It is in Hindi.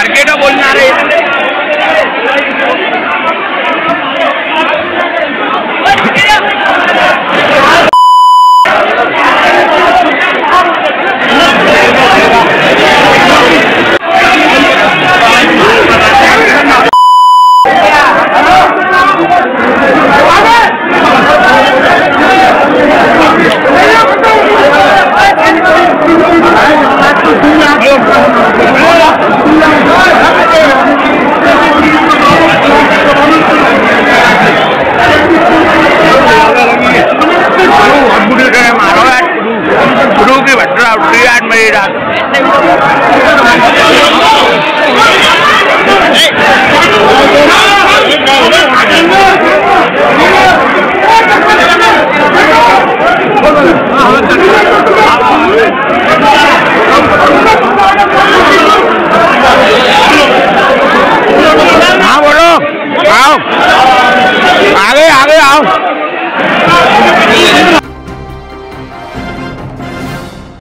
करके तो बोलना रहे हाँ बोलो। आओ। आगे आगे आओ।